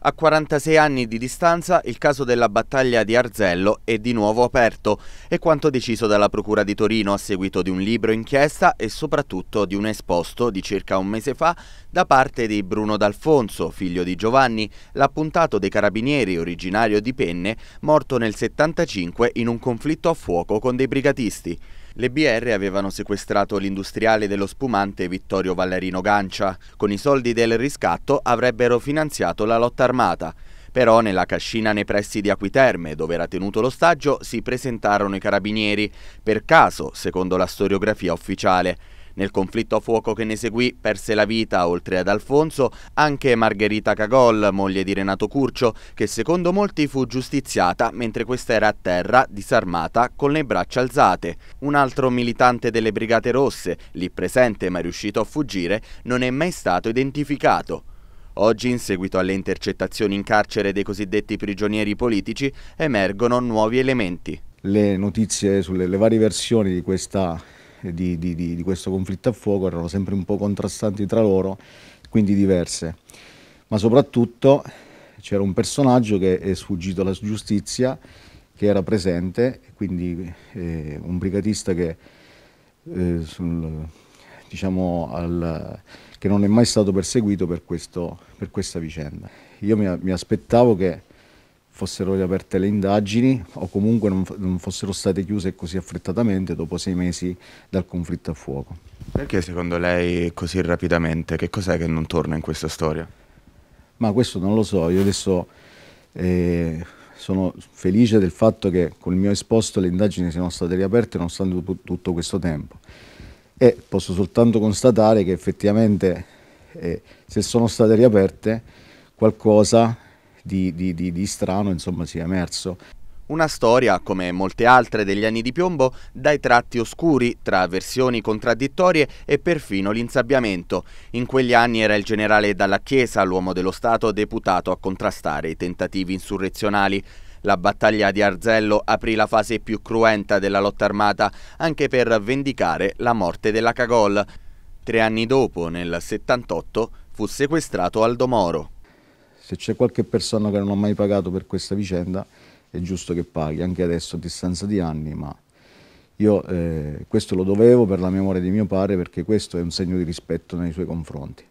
A 46 anni di distanza il caso della battaglia di Arzello è di nuovo aperto è quanto deciso dalla Procura di Torino a seguito di un libro inchiesta e soprattutto di un esposto di circa un mese fa da parte di Bruno D'Alfonso, figlio di Giovanni, l'appuntato dei carabinieri originario di Penne, morto nel 75 in un conflitto a fuoco con dei brigatisti. Le BR avevano sequestrato l'industriale dello spumante Vittorio Vallerino Gancia. Con i soldi del riscatto avrebbero finanziato la lotta armata. Però nella cascina nei pressi di Acquiterme, dove era tenuto l'ostaggio, si presentarono i carabinieri, per caso, secondo la storiografia ufficiale. Nel conflitto a fuoco che ne seguì perse la vita, oltre ad Alfonso, anche Margherita Cagol, moglie di Renato Curcio, che secondo molti fu giustiziata mentre questa era a terra, disarmata, con le braccia alzate. Un altro militante delle Brigate Rosse, lì presente ma riuscito a fuggire, non è mai stato identificato. Oggi, in seguito alle intercettazioni in carcere dei cosiddetti prigionieri politici, emergono nuovi elementi. Le notizie sulle varie versioni di questa di, di, di, questo conflitto a fuoco erano sempre un po' contrastanti tra loro, quindi diverse. Ma soprattutto c'era un personaggio che è sfuggito alla giustizia, che era presente, quindi eh, un brigatista che, eh, sul, diciamo al, che, non è mai stato perseguito per, questo, per questa vicenda. Io mi, mi aspettavo che fossero riaperte le indagini o comunque non, non fossero state chiuse così affrettatamente dopo sei mesi dal conflitto a fuoco. Perché secondo lei così rapidamente? Che cos'è che non torna in questa storia? Ma questo non lo so, io adesso eh, sono felice del fatto che con il mio esposto le indagini siano state riaperte nonostante tutto questo tempo e posso soltanto constatare che effettivamente eh, se sono state riaperte qualcosa di, di, di, di strano insomma sia emerso. Una storia, come molte altre degli anni di piombo, dai tratti oscuri, tra versioni contraddittorie e perfino l'insabbiamento. In quegli anni era il generale Dalla Chiesa l'uomo dello Stato deputato a contrastare i tentativi insurrezionali. La battaglia di Arzello aprì la fase più cruenta della lotta armata, anche per vendicare la morte della Cagol. Tre anni dopo, nel 78, fu sequestrato Aldo Moro. Se c'è qualche persona che non ha mai pagato per questa vicenda, è giusto che paghi, anche adesso a distanza di anni, ma io eh, questo lo dovevo per la memoria di mio padre perché questo è un segno di rispetto nei suoi confronti.